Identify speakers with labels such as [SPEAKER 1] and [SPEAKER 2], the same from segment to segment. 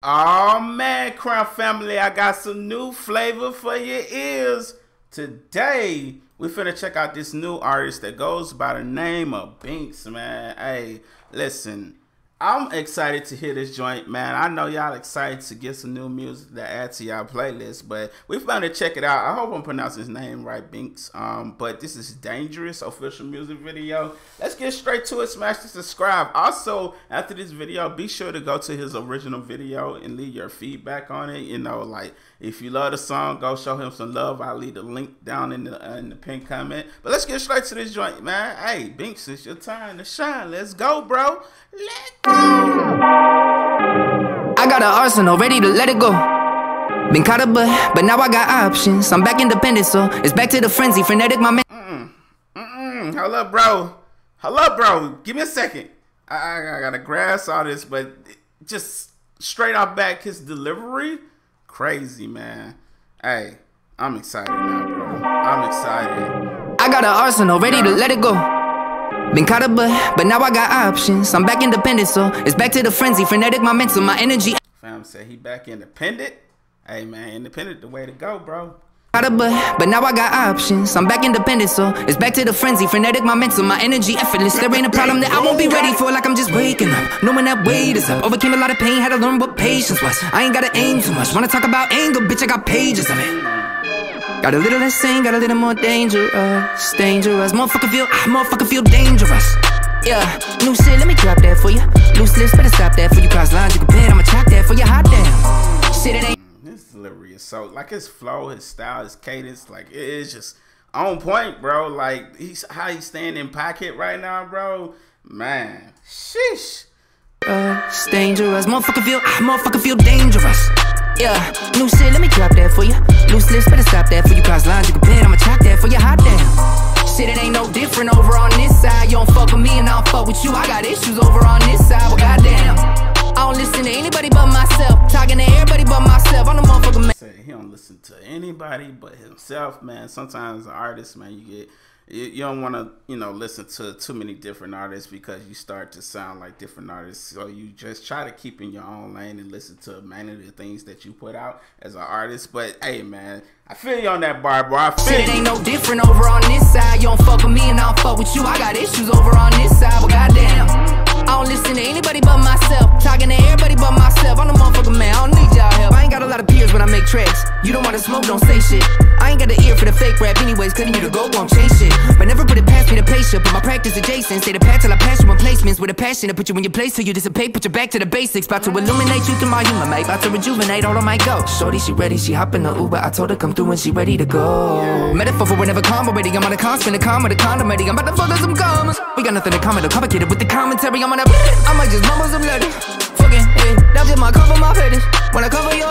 [SPEAKER 1] Oh man, Crown Family, I got some new flavor for your ears. Today, we finna check out this new artist that goes by the name of Bingx, man. Hey, listen, I'm excited to hear this joint, man. I know y'all excited to get some new music to add to y'all playlist, but we found to check it out. I hope I'm pronouncing his name right, Bingx. Um, but this is Dangerous official music video. Let's get straight to it. Smash the subscribe. Also, after this video, be sure to go to his original video and leave your feedback on it. You know, like if you love the song, go show him some love. I'll leave the link down in the uh, in the pinned comment. But let's get straight to this joint, man. Hey, Bingx, it's your time to shine. Let's go, bro. Let's go.
[SPEAKER 2] I got an arsenal ready to let it go. Been caught up, but but now I got options. I'm back independent, so it's back to the frenzy. Frenetic, my man.
[SPEAKER 1] Hold up, bro. Hold up, bro. Give me a second. I, I, I gotta grasp all this, but just straight off back, his delivery crazy, man. Hey, I'm excited now, bro. I'm excited.
[SPEAKER 2] I got an arsenal ready to let it go. Been caught up, but, but now I got options. I'm back independent, so it's back to the frenzy. Frenetic, my mental, my energy.
[SPEAKER 1] Fam said he back independent. Hey, man, independent the way to go, bro.
[SPEAKER 2] Caught up, but, but now I got options. I'm back independent, so it's back to the frenzy. Frenetic, my mental, my energy effortless. There ain't a problem that I won't be ready for, like I'm just waking up. Knowing that weight is up. Overcame a lot of pain, had to learn what patience was. I ain't gotta aim too much. Wanna talk about anger, bitch, I got pages of it. Got a little less sane, got a little more dangerous, dangerous. Motherfucker feel, ah, motherfucker feel dangerous. Yeah, new shit, let me drop that for you. Loose lips, better stop that for you. Cross lines, you compare, I'ma chop that for you. Hot damn. Shit, it ain't.
[SPEAKER 1] His delivery is so like his flow, his style, his cadence, like it is just on point, bro. Like he's how he's staying in pocket right now, bro. Man, sheesh.
[SPEAKER 2] Uh, it's dangerous. Motherfucker feel, ah, motherfucker feel dangerous. Yeah, new shit, let me drop that for you. Loose lips, better stop that for you. Cross lines, you compare, I'ma chop that for you. Hot damn. Shit, it ain't no different over on this side. You don't fuck with me and I don't fuck with you. I got issues over on this side, but goddamn. I don't listen to anybody but myself. Talking to everybody but myself. I'm the motherfucker man.
[SPEAKER 1] Say he don't listen to anybody but himself, man. Sometimes an artist, man, you get you, don't want to you know listen to too many different artists because you start to sound like different artists so you just try to keep in your own lane and listen to mainly the things that you put out as an artist but hey man I feel you on that bar, bro. I feel
[SPEAKER 2] Shit, it ain't no different over on this side. You don't fuck with me and I don't fuck with you. I got issues over on this side, but goddamn. I don't listen to anybody but myself. Talking You don't wanna smoke, don't say shit. I ain't got an ear for the fake rap, anyways. Cutting you to go, won't chase shit. But never put it past me to pay shit. But my practice adjacent. Stay the path till I pass you in placements with a passion to put you in your place till you dissipate. Put you back to the basics. About to illuminate you through my humor, mate. About to rejuvenate all on my go. Shorty, she ready. She hop in the Uber. I told her come through when she ready to go. Metaphor for whenever calm already. I'm on a constant, a calm with a condom ready. I'm about to up some commas. We got nothing in common, or complicated with the commentary. I'm on a. I might just mumble some letters. Fucking, hey, that's just my cover my fetish. When I cover your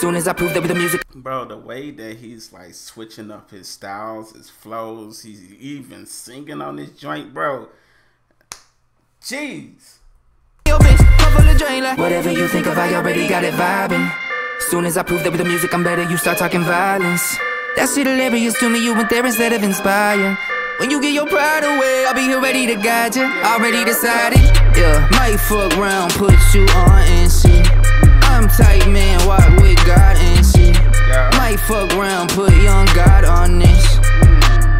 [SPEAKER 2] Soon as I prove that with the music.
[SPEAKER 1] bro the way that he's like switching up his styles his flows he's even singing on this joint bro jeez
[SPEAKER 2] Your bitch, cover the drain like. Whatever you think of, I already got it vibing. Soon as I prove that with the music I'm better, you start talking violence. That shit hilarious to me, you went there instead of inspire. When you get your pride away, I'll be here ready to guide you. Already decided, yeah. Might fuck round, put you on and shit. I'm tight, man, walk with God and shit. Might fuck round, put young God on this.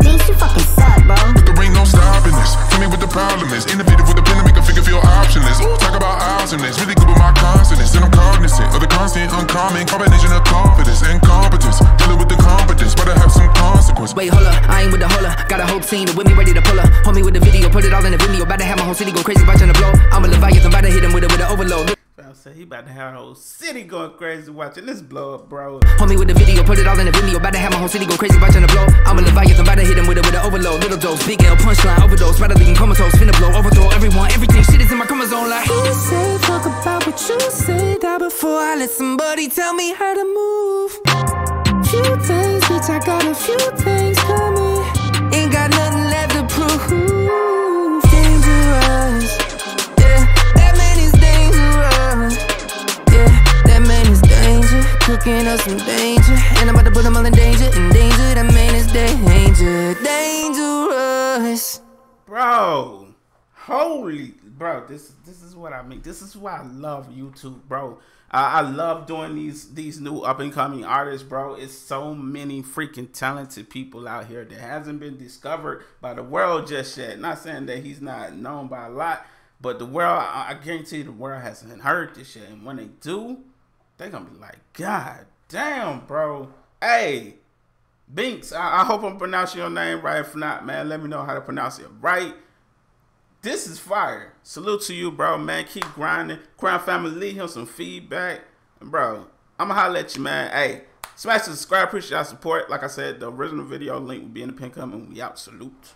[SPEAKER 3] Thinks you fucking suck, bro.
[SPEAKER 4] But There ain't no stopping this. Tell me what the problem is. Innovative with a pen to make a figure feel optionless. Talk about awesomeness. Really good with my consonants. And I'm cognizant of the constant, uncommon combination of confidence and competence. Dealing with the competence, but I have some consequence.
[SPEAKER 2] Wait, hold up, I ain't with the holler. Got a whole team with me ready to pull up. Homie with the video, put it all in the video. About to have my whole city go crazy, watching the blow. I'm a Leviathan, about to hit him with it with an overload.
[SPEAKER 1] Fam said he about to have the whole city going crazy watching this blow up bro
[SPEAKER 2] Homie with the video, put it all in the video. About to have my whole city go crazy, watching the blow. I'm a Leviathan, about to hit him with it with an overload. Little dose, big L, punchline, overdose. Rather than comatose, finna blow, overthrow everyone. Everything, shit is in my chromosome like. You say, talk about what you say. Die before I let somebody tell me how to move. Few things, bitch, I got a few things us danger And I'm about to put them all in danger In danger, danger Dangerous Bro
[SPEAKER 1] Holy Bro, this, this is what I mean This is why I love YouTube, bro I, I love doing these these new up and coming artists, bro. It's so many freaking talented people out here that hasn't been discovered by the world just yet. Not saying that he's not known by a lot, but the world, I, I guarantee the world hasn't heard this shit. And when they do, they're gonna be like, God damn, bro. Hey, Bingx, I, I hope I'm pronouncing your name right. If not, man, let me know how to pronounce it right. This is fire. Salute to you, bro, man. Keep grinding. Crown family, leave him some feedback. Bro, I'ma holler at you, man. Hey, smash the subscribe, appreciate your support. Like I said, the original video link will be in the pin comment. We out. Salute.